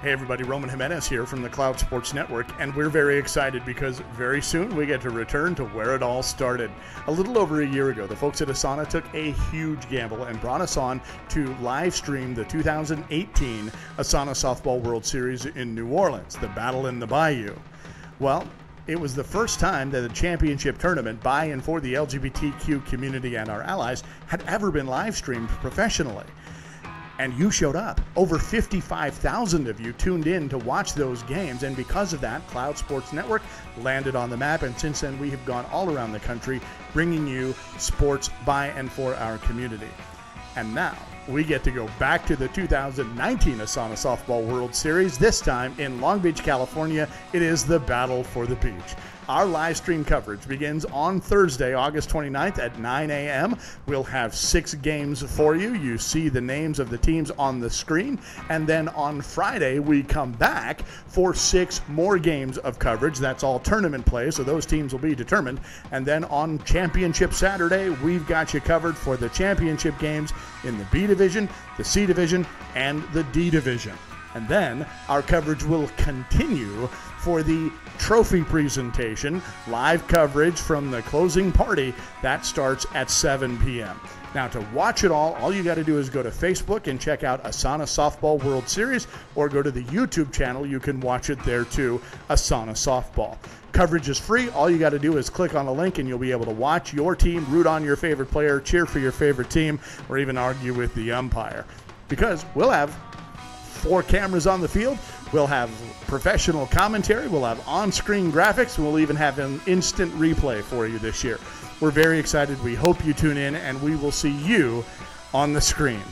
Hey everybody, Roman Jimenez here from the Cloud Sports Network, and we're very excited because very soon we get to return to where it all started. A little over a year ago, the folks at Asana took a huge gamble and brought us on to live stream the 2018 Asana Softball World Series in New Orleans, the Battle in the Bayou. Well, it was the first time that a championship tournament by and for the LGBTQ community and our allies had ever been live streamed professionally and you showed up. Over 55,000 of you tuned in to watch those games, and because of that, Cloud Sports Network landed on the map. And since then, we have gone all around the country bringing you sports by and for our community. And now we get to go back to the 2019 Asana Softball World Series. This time in Long Beach, California, it is the Battle for the Beach. Our live stream coverage begins on Thursday, August 29th at 9 a.m. We'll have six games for you. You see the names of the teams on the screen. And then on Friday, we come back for six more games of coverage. That's all tournament play, so those teams will be determined. And then on Championship Saturday, we've got you covered for the championship games in the B Division, the C Division, and the D Division. And then our coverage will continue for the trophy presentation, live coverage from the closing party. That starts at 7 p.m. Now, to watch it all, all you got to do is go to Facebook and check out Asana Softball World Series, or go to the YouTube channel. You can watch it there too, Asana Softball. Coverage is free. All you got to do is click on a link, and you'll be able to watch your team, root on your favorite player, cheer for your favorite team, or even argue with the umpire. Because we'll have four cameras on the field. We'll have professional commentary. We'll have on screen graphics. We'll even have an instant replay for you this year. We're very excited. We hope you tune in, and we will see you on the screen.